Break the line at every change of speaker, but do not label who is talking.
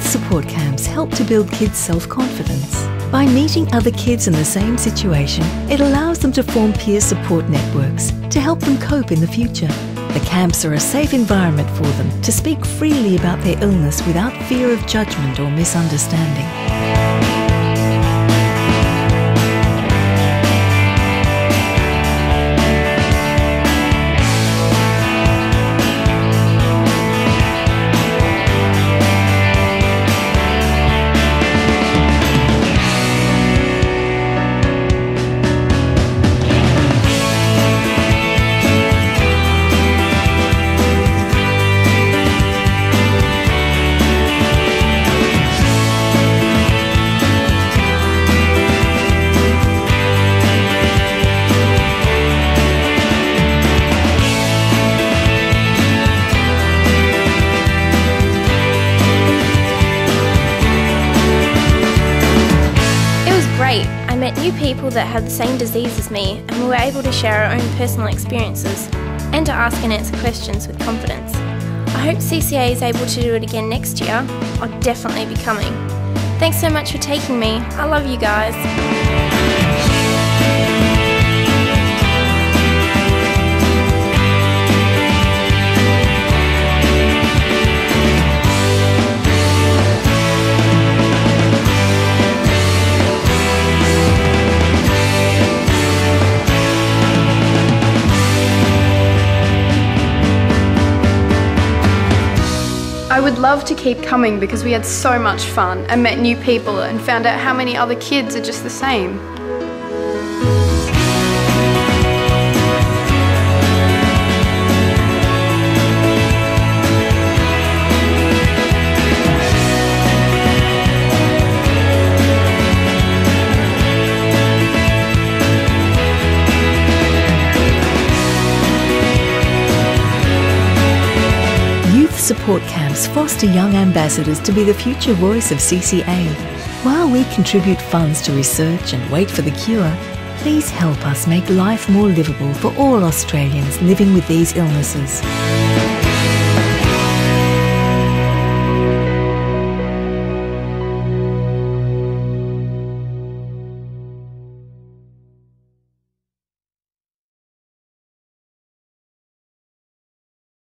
support camps help to build kids' self confidence. By meeting other kids in the same situation, it allows them to form peer support networks to help them cope in the future. The camps are a safe environment for them to speak freely about their illness without fear of judgment or misunderstanding.
Met new people that had the same disease as me, and we were able to share our own personal experiences and to ask and answer questions with confidence. I hope CCA is able to do it again next year. I'll definitely be coming. Thanks so much for taking me. I love you guys.
I would love to keep coming because we had so much fun and met new people and found out how many other kids are just the same.
Support camps foster young ambassadors to be the future voice of CCA. While we contribute funds to research and wait for the cure, please help us make life more livable for all Australians living with these illnesses.